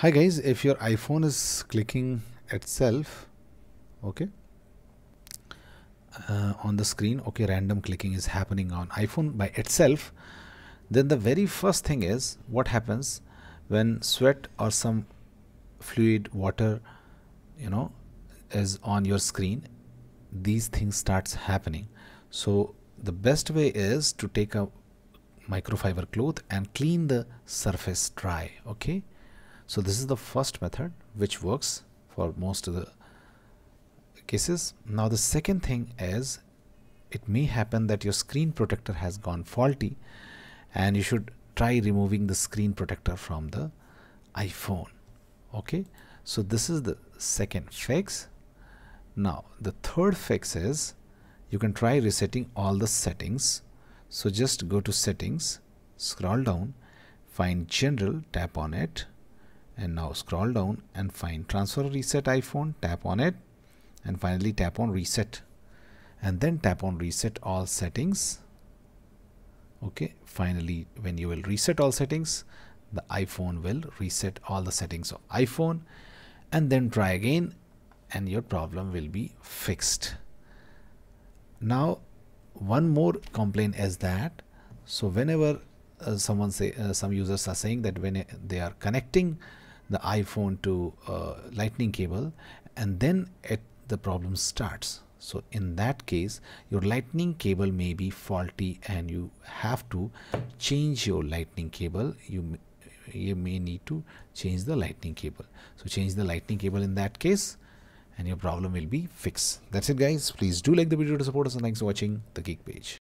hi guys if your iphone is clicking itself okay uh, on the screen okay random clicking is happening on iphone by itself then the very first thing is what happens when sweat or some fluid water you know is on your screen these things starts happening. So the best way is to take a microfiber cloth and clean the surface dry okay so this is the first method which works for most of the cases. Now the second thing is it may happen that your screen protector has gone faulty and you should try removing the screen protector from the iPhone. Okay, so this is the second fix. Now the third fix is you can try resetting all the settings. So just go to settings, scroll down, find general, tap on it and now scroll down and find transfer reset iPhone tap on it. And finally tap on reset. And then tap on reset all settings. Okay finally when you will reset all settings the iPhone will reset all the settings of iPhone. And then try again and your problem will be fixed. Now one more complaint is that so whenever uh, someone say uh, some users are saying that when they are connecting the iPhone to uh, lightning cable and then it, the problem starts. So in that case your lightning cable may be faulty and you have to change your lightning cable. You you may need to change the lightning cable. So change the lightning cable in that case and your problem will be fixed. That's it guys. Please do like the video to support us and thanks for watching the geek page